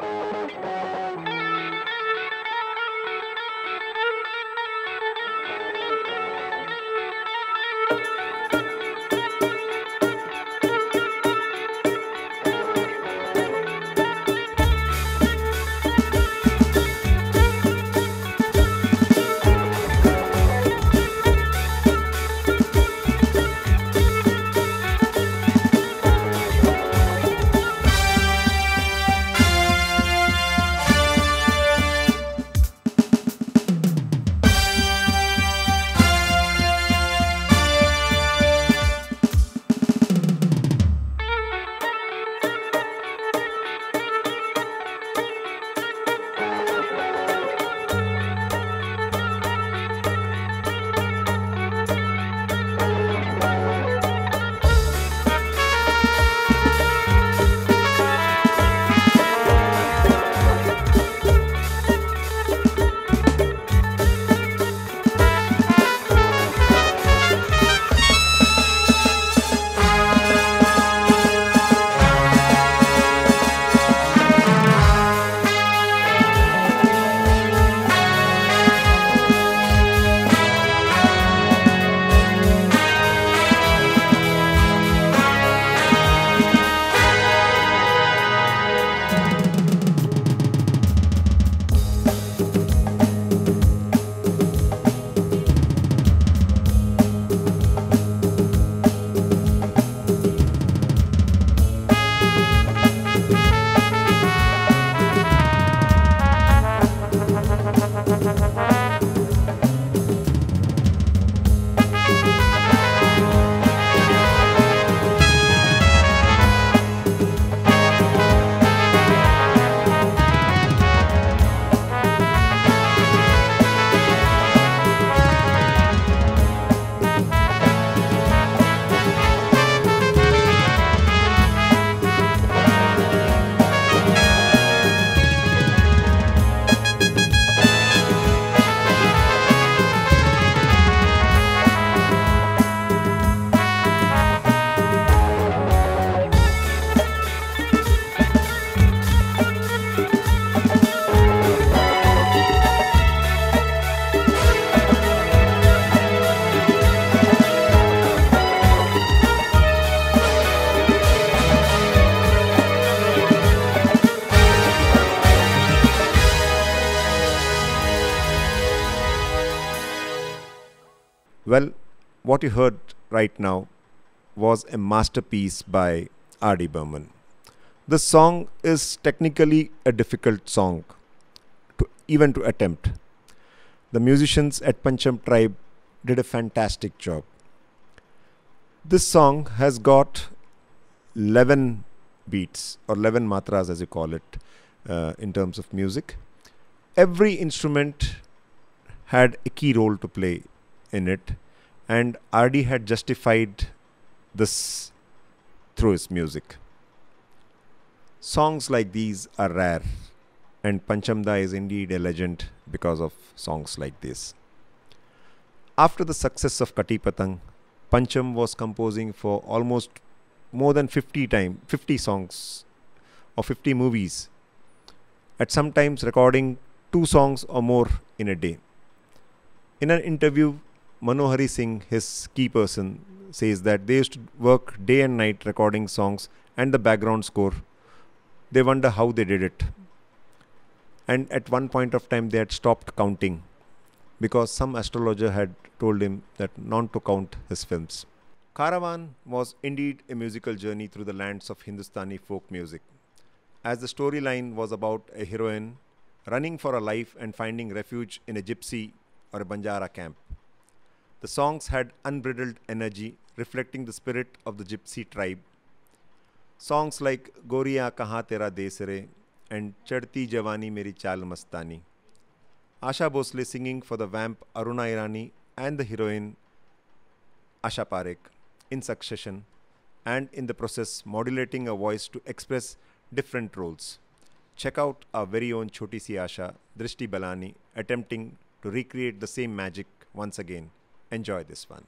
Música What you heard right now was a masterpiece by R.D. Burman. This song is technically a difficult song to even to attempt. The musicians at Pancham Tribe did a fantastic job. This song has got 11 beats or 11 matras as you call it uh, in terms of music. Every instrument had a key role to play in it, and RD had justified this through his music. Songs like these are rare, and Panchamda is indeed a legend because of songs like this. After the success of Kati Patang, Pancham was composing for almost more than 50 time 50 songs or 50 movies at sometimes recording two songs or more in a day in an interview manohari singh his key person says that they used to work day and night recording songs and the background score. They wonder how they did it. And at one point of time they had stopped counting because some astrologer had told him that not to count his films. Caravan was indeed a musical journey through the lands of Hindustani folk music, as the storyline was about a heroine running for her life and finding refuge in a gypsy or a Banjara camp. The songs had unbridled energy, reflecting the spirit of the gypsy tribe. Songs like Goriya Kaha Tera Des Re and Chadti Javani Meri Chal Mastani. Asha Bhosle singing for the vamp Aruna Irani and the heroine Asha Parekh in succession and in the process modulating a voice to express different roles. Check out our very own Choti Si Asha, Drishti Balani, attempting to recreate the same magic once again. Enjoy this one.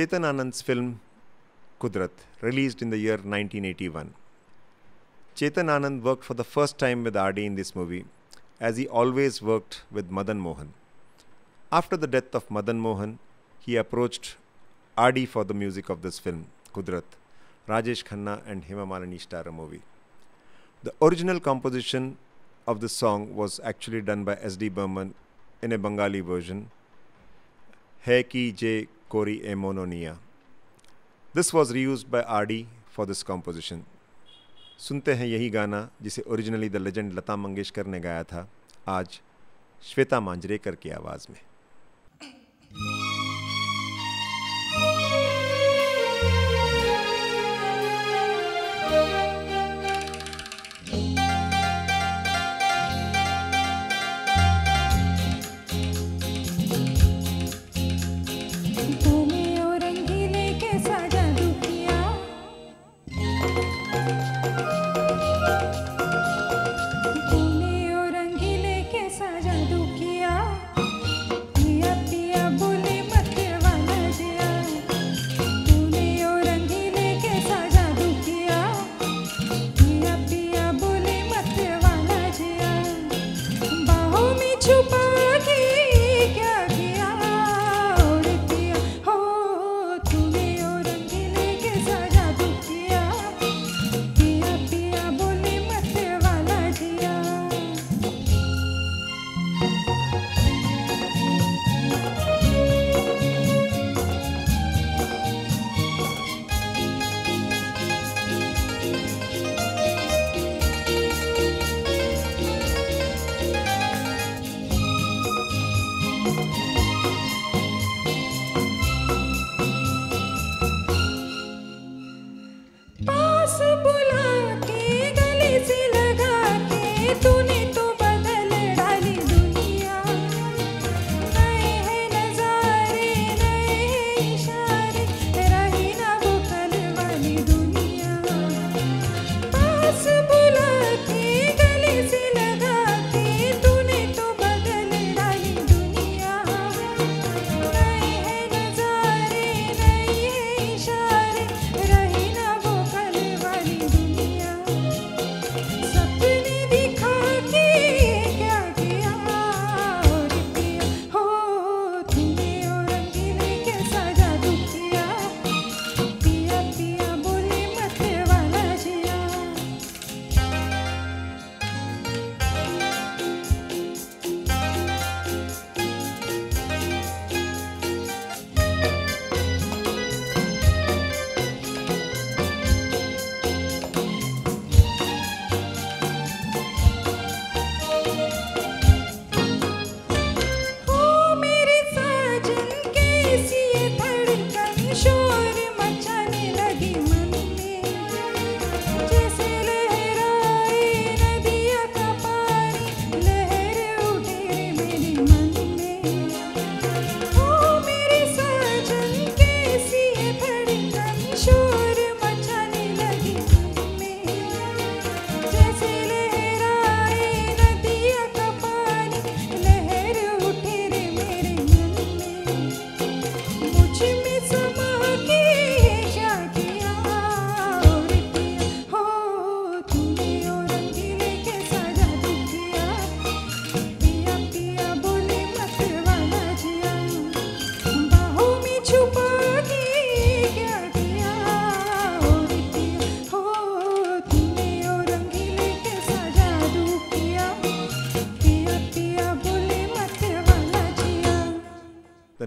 Chetan Anand's film Kudrat, released in the year 1981. Chetan Anand worked for the first time with R.D. in this movie, as he always worked with Madan Mohan. After the death of Madan Mohan, he approached R.D. for the music of this film, Kudrat, Rajesh Khanna and Hema Malini star a movie. The original composition of the song was actually done by S.D. Burman in a Bengali version. Hai Ki Je Cori e Mononia. This was reused by R.D. for this composition. सुनते हैं यही गाना जिसे originally the legend Lata Mangeshkar ने गाया था आज श्वेता मांजरेकर की आवाज़ में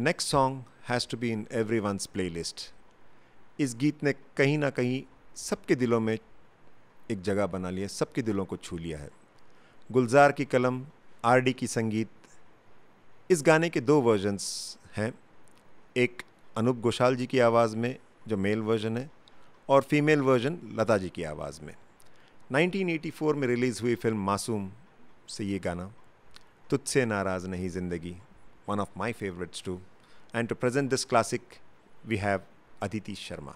next song has to be in every one's playlist इस गीत ने कहीं ना कहीं सबके दिलों में एक जगह बना लिया, सबके दिलों को छू लिया है। गुलजार की कलम, आर डी की संगीत, इस गाने के दो वर्जन्स हैं। एक अनूप घोषाल जी की आवाज़ में, जो मेल वर्जन है, और फीमेल वर्जन लता जी की आवाज़ में। 1984 में रिलीज़ हुई फ़िल्म मासूम से ये गाना, तुझसे नाराज़ नहीं ज़िंदगी one of my favourites too And to present this classic, we have Aditi Sharma.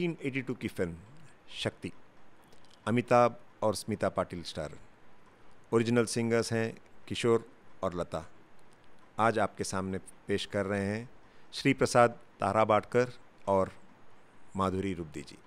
1982 की फ़िल्म शक्ति, अमिताभ और Smita Patil star. Original singers हैं किशोर और लता। आज आपके सामने पेश कर रहे हैं श्री प्रसाद तारा बाटकर और माधुरी रूपदी जी।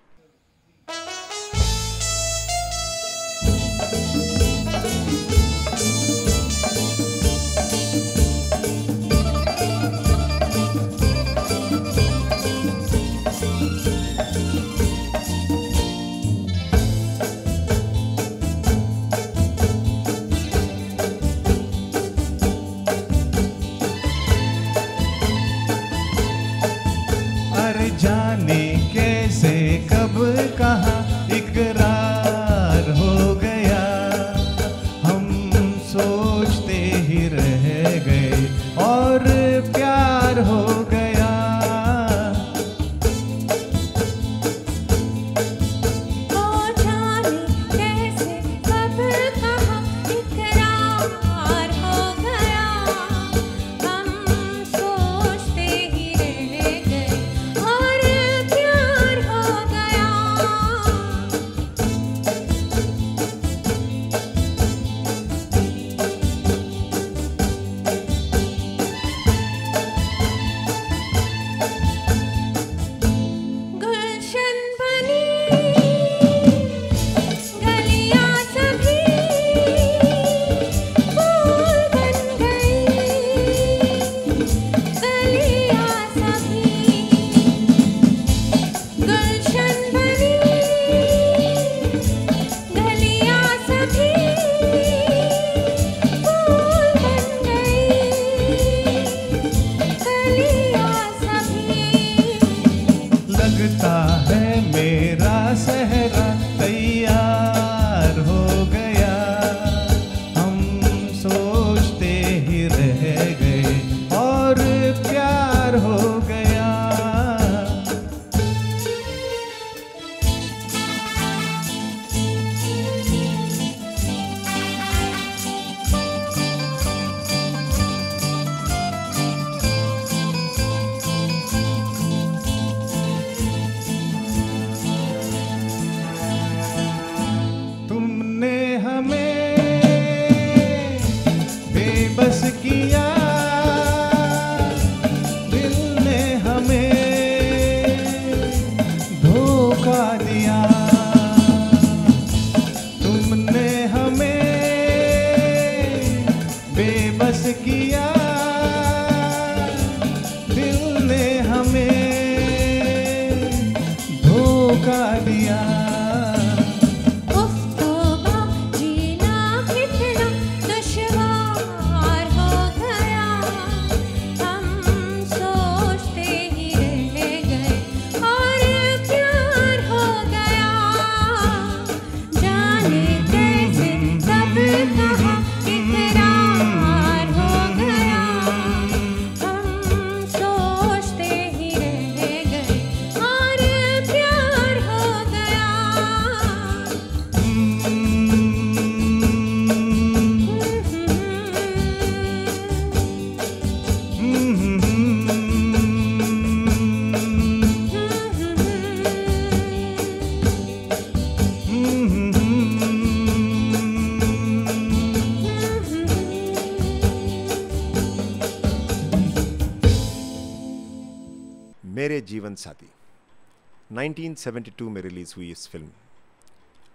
1972 में रिलीज़ हुई इस film.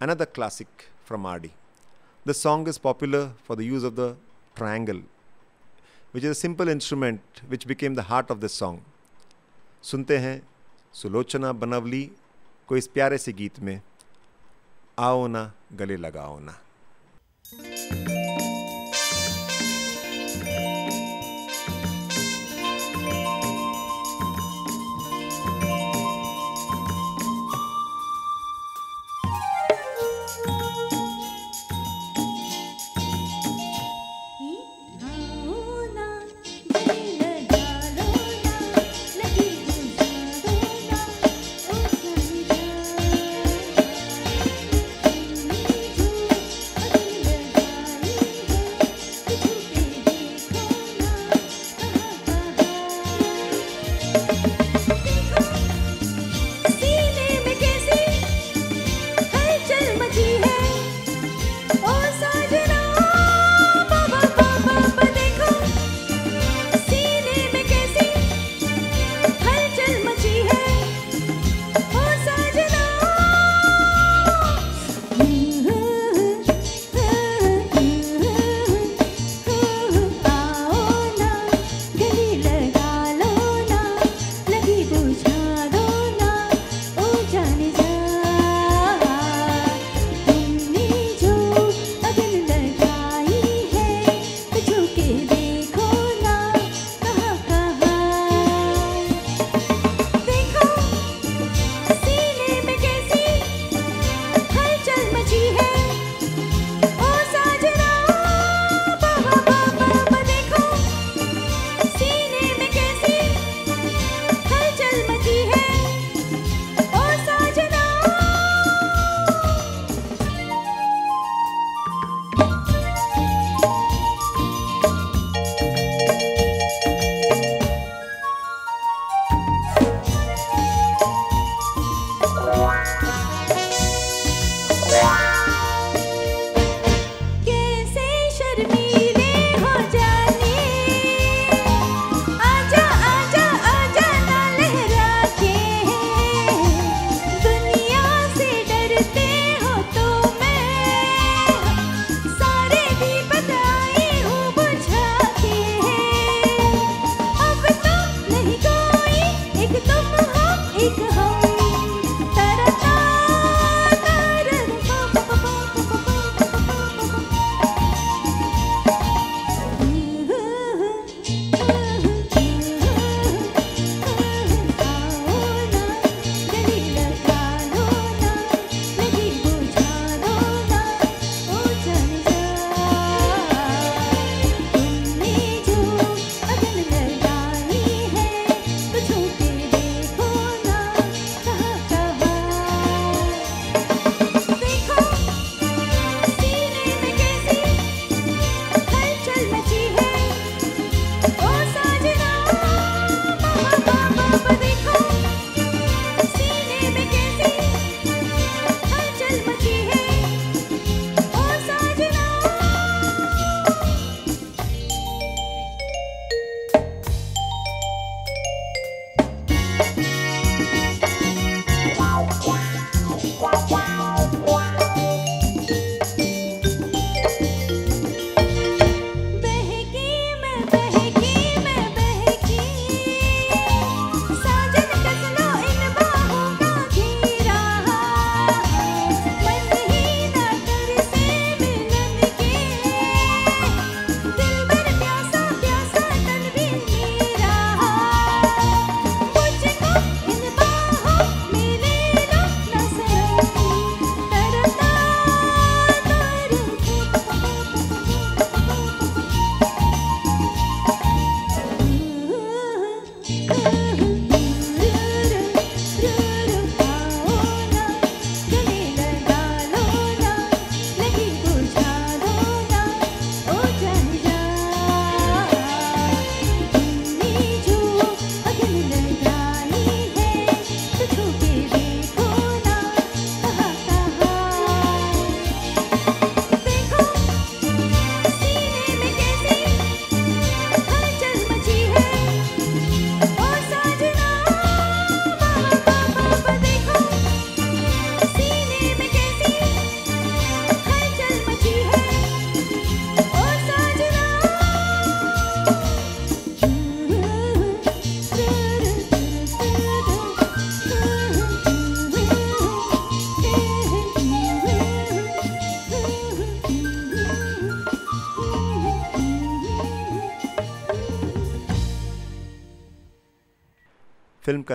Another classic from R D the song is popular for the use of the triangle which is a simple instrument which became the heart of the song सुनते हैं सुलोचना बनवली को इस प्यारे से गीत में, आओ ना गले लगाओ ना। thank you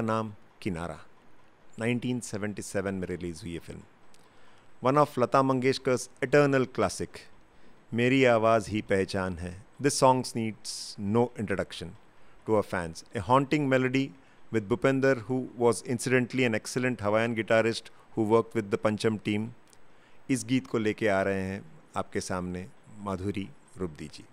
नाम किनारा 1977 में रिलीज़ हुई ये film. One of Lata Mangeshkar's eternal classic मेरी आवाज़ ही पहचान है। This songs needs no introduction to a fans a haunting melody with Bhupender, who was incidentally an excellent Hawaiian guitarist who worked with the Pancham team. इस गीत को लेके आ रहे हैं आपके सामने माधुरी रुबदी जी।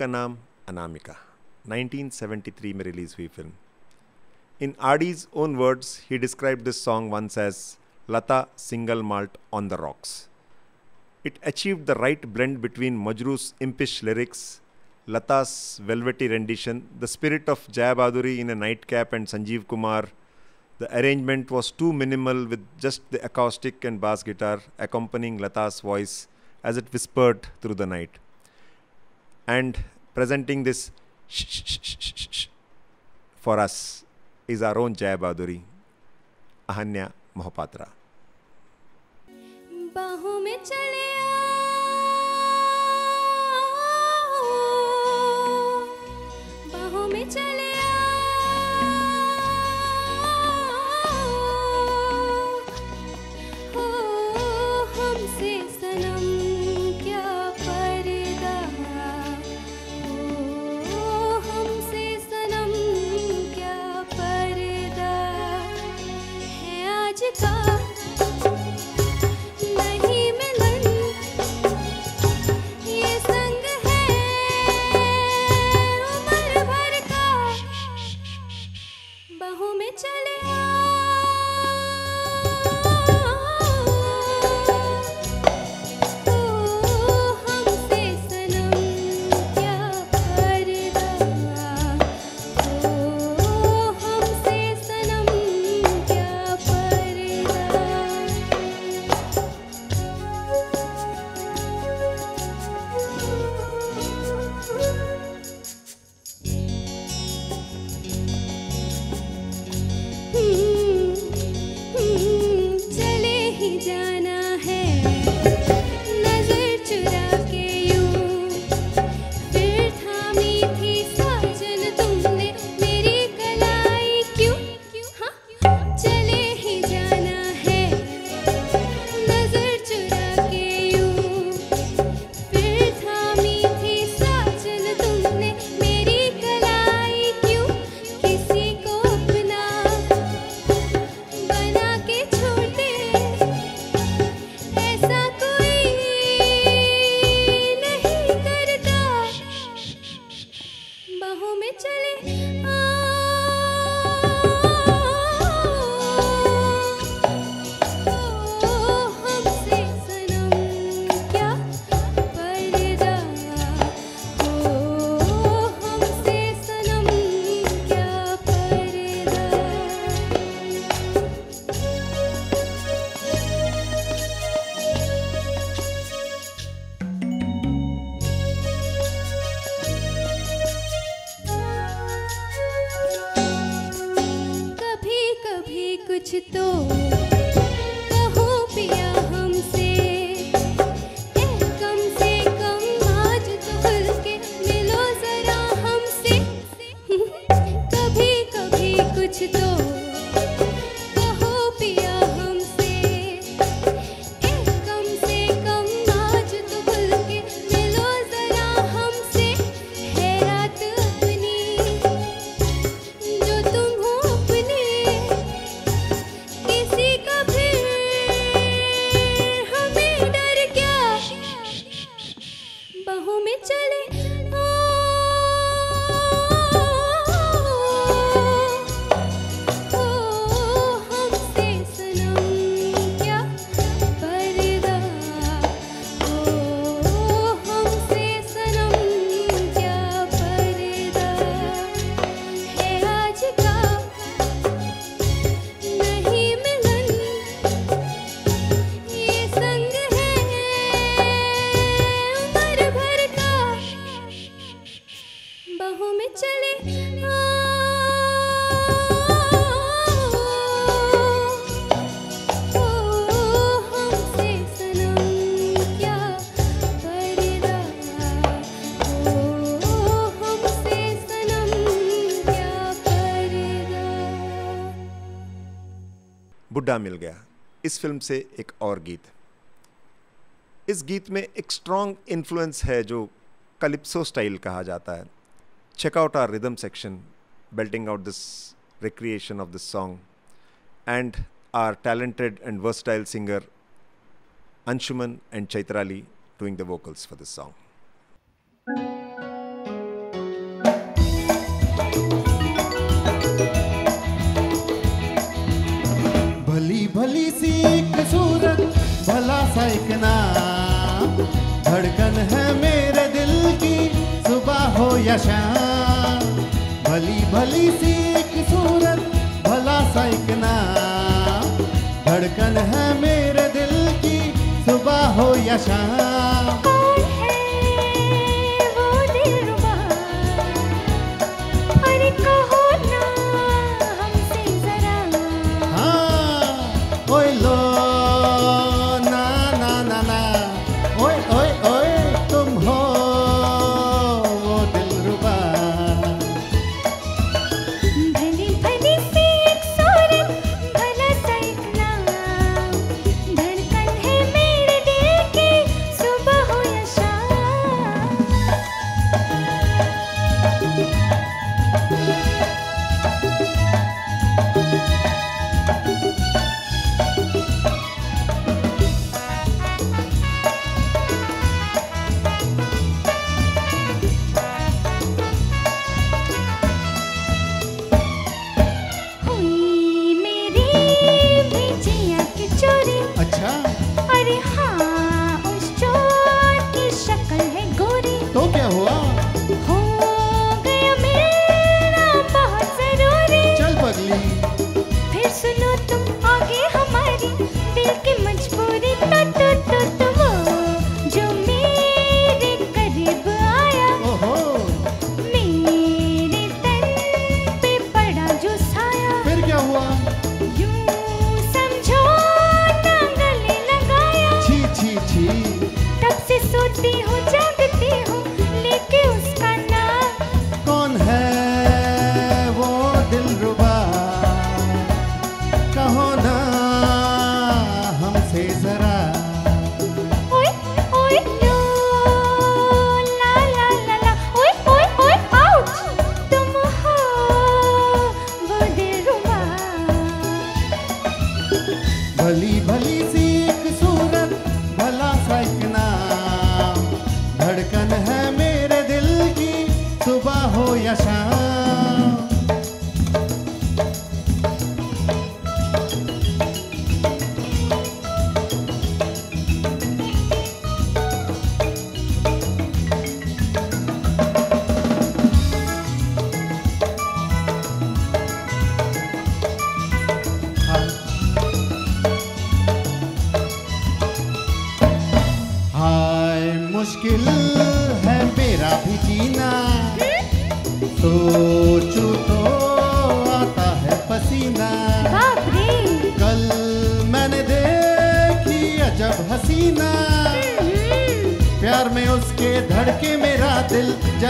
का नाम अनामिका 1973 में रिलीज हुई film in RD's own words he describe this song once as Lata single malt on the rocks It achieved the right blend between Majrooh's impish lyrics, Lata's velvety rendition, the spirit of Jaya in a nightcap and Sanjeev Kumar. The arrangement was too minimal with just the acoustic and bass guitar accompanying Lata's voice as it whispered through the night. and presenting this for us is our own Jaya Baduri, Ahanya Mohapatra. मुद्दा मिल गया। इस film से एक और गीत। इस गीत में एक स्ट्रॉन्ग इन्फ्लुएंस है जो कलिप्सो स्टाइल कहा जाता है। Check out our rhythm section belting out this recreation of this song and our talented and versatile singer Anshuman and Chaitrali doing the vocals for this song सा एक नाम। धड़कन है मेरे दिल की, सुबह हो या शाम। भली भली सी एक सूरत, भला सा एक नाम। धड़कन है मेरे दिल की, सुबह हो या शाम।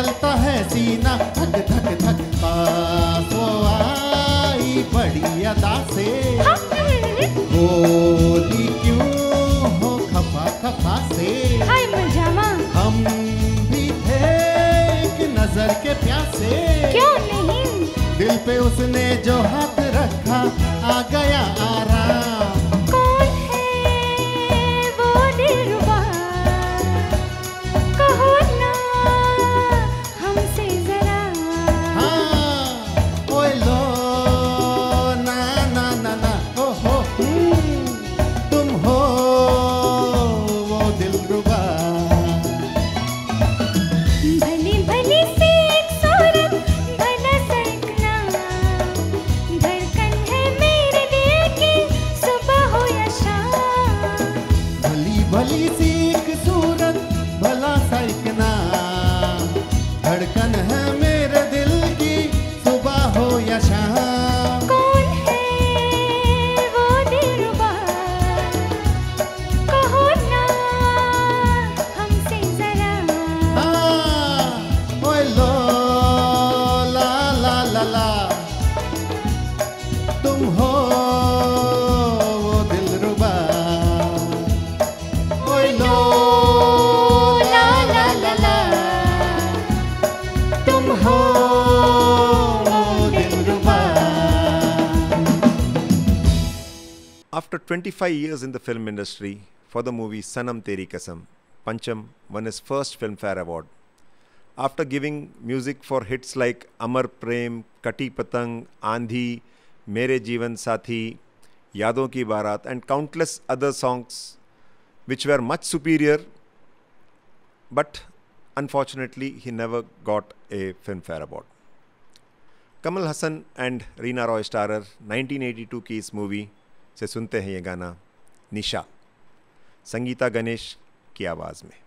जलता है सीना धक धक धक पास वो आई बड़ी अदा से बोली क्यों हो खफा खफा से? हाय मजामा हम भी थे एक नज़र के प्यासे। क्यों नहीं? दिल पे उसने जो हाथ रखा आ गया आराम 25 years in the film industry for the movie Sanam Teri Kasam, Pancham won his first Filmfare Award. After giving music for hits like Amar Prem, Kati Patang, Andhi, Mere Jeevan Sathi, Yadon Ki Barat and countless other songs which were much superior but unfortunately he never got a Filmfare Award. Kamal Haasan and Reena Roy starer 1982 ki movie से सुनते हैं ये गाना निशा संगीता गणेश की आवाज़ में।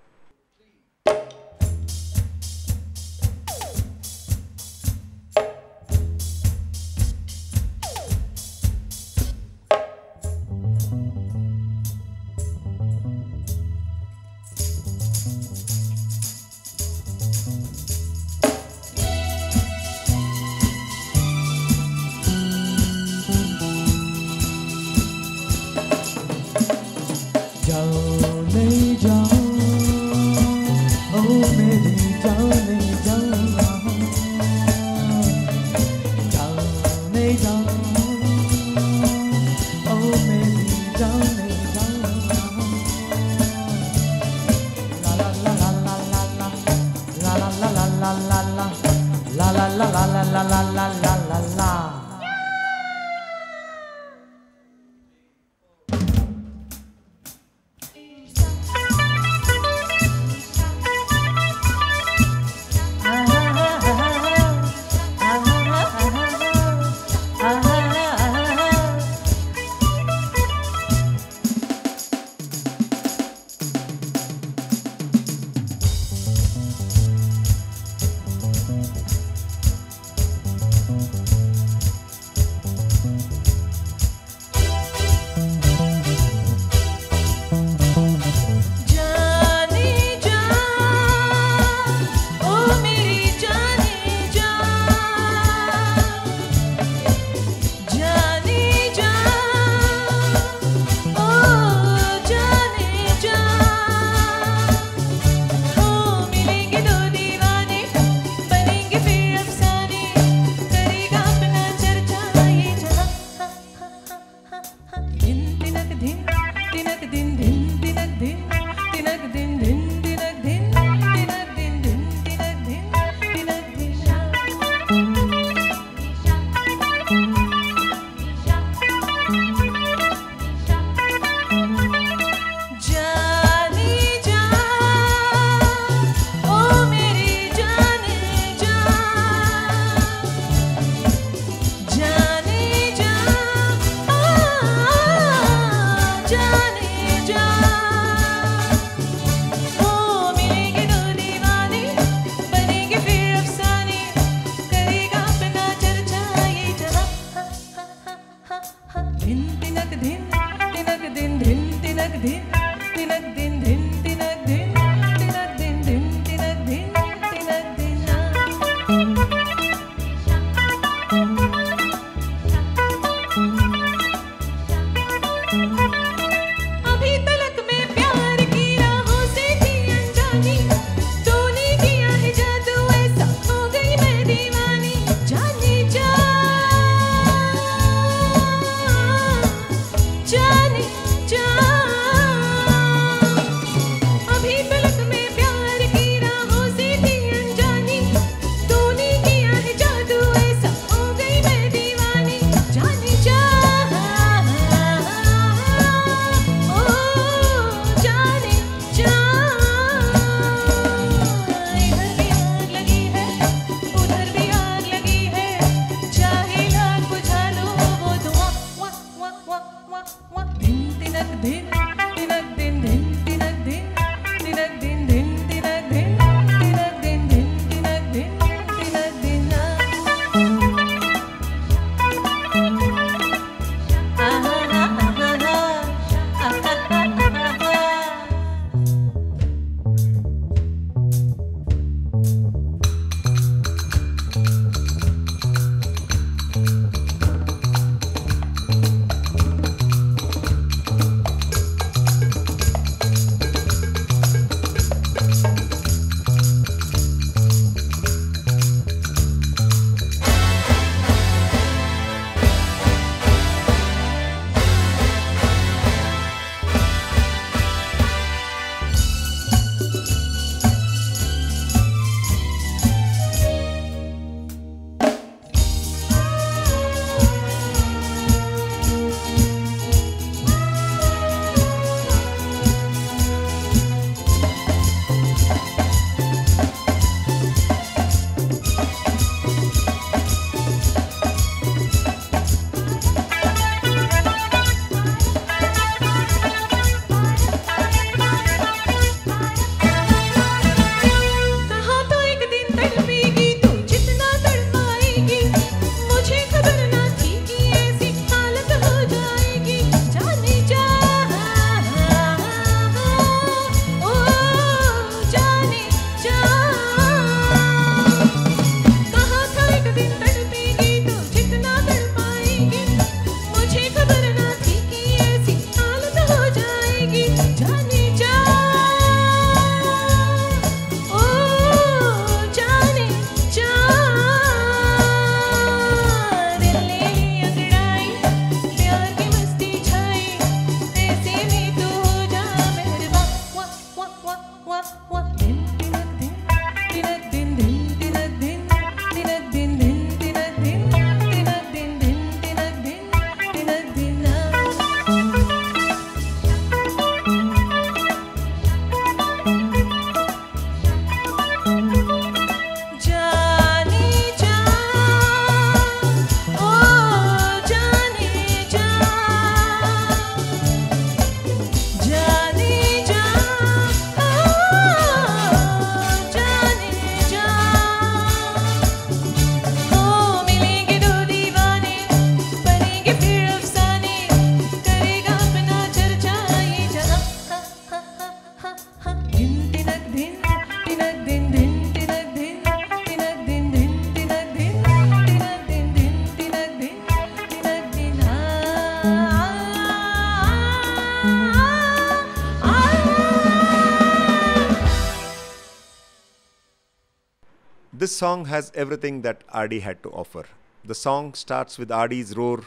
This song has everything that RD had to offer. The song starts with RD's roar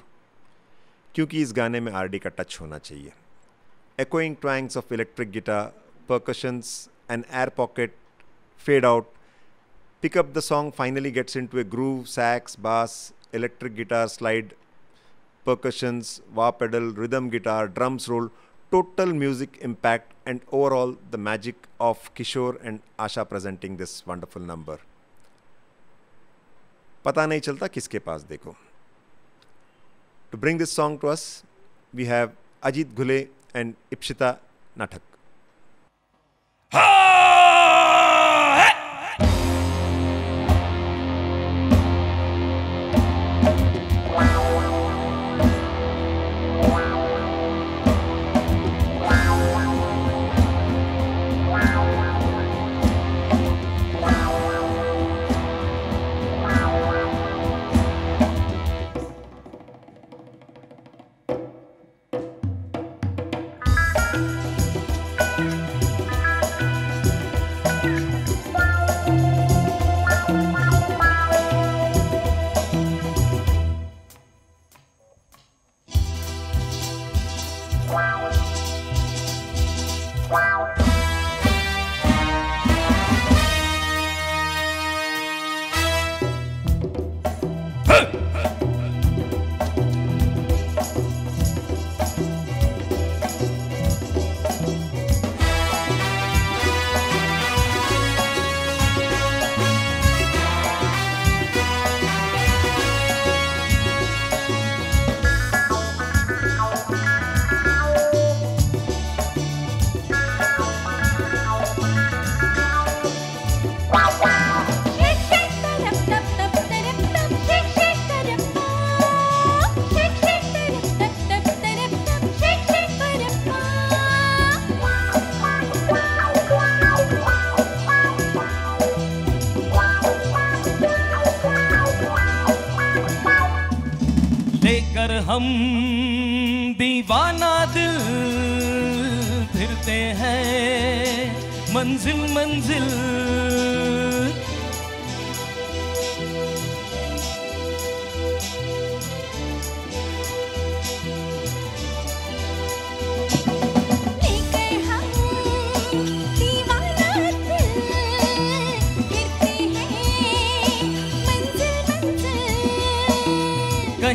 क्योंकि इस गाने में RD का टच होना चाहिए echoing twangs of electric guitar, percussions, and air pocket fade out. Pick up the song finally gets into a groove, sax, bass, electric guitar slide, percussions, wah pedal, rhythm guitar, drums roll, total music impact, and overall the magic of Kishore and Asha presenting this wonderful number. पता नहीं चलता किसके पास देखो। To bring this song to us we have Ajit Ghule and Ipsita नाठक हम दीवाना दिल फिरते हैं मंजिल मंजिल।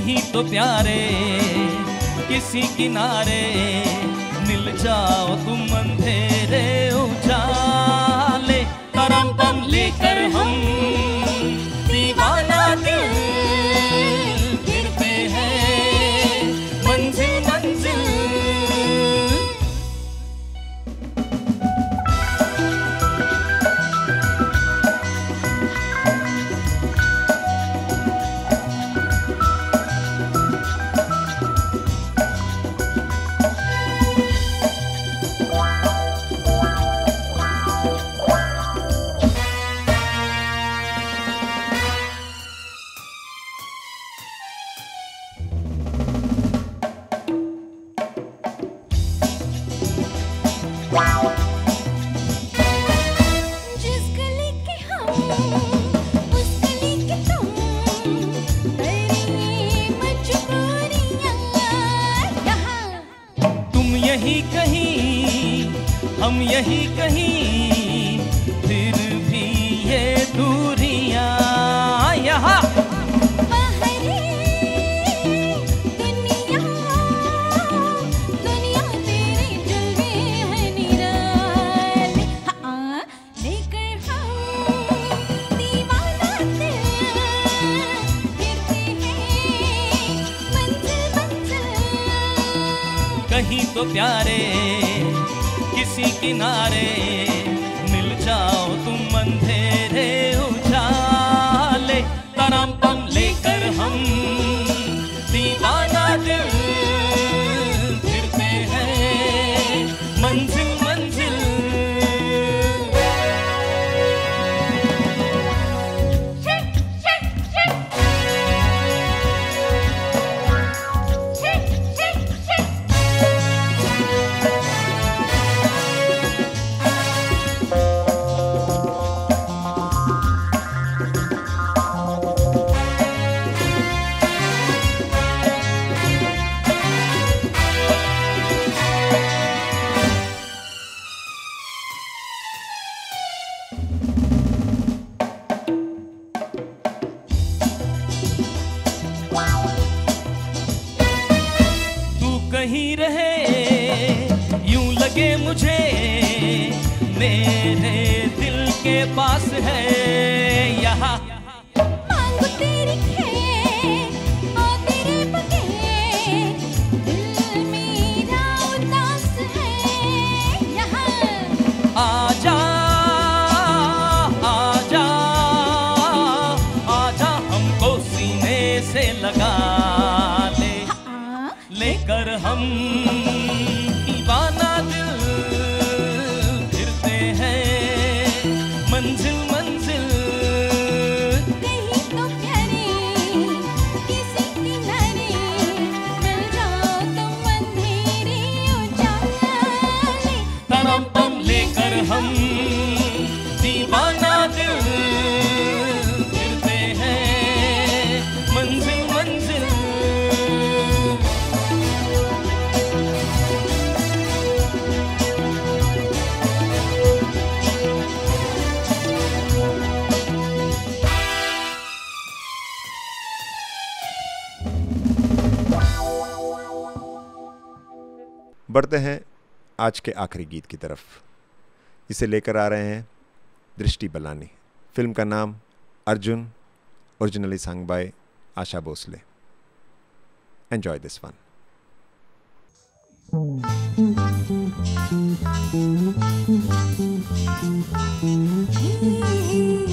कहीं तो प्यारे किसी किनारे मिल जाओ तुम अंधेरे उजाले। तरम पम लेकर हम caminar. हम बढ़ते हैं आज के आखिरी गीत की तरफ़। इसे लेकर आ रहे हैं दृष्टि बलानी। फ़िल्म का नाम Arjun, originally sung by Asha Bhosle. Enjoy this one hey